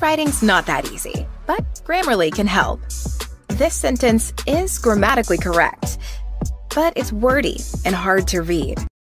Writing's not that easy, but Grammarly can help. This sentence is grammatically correct, but it's wordy and hard to read.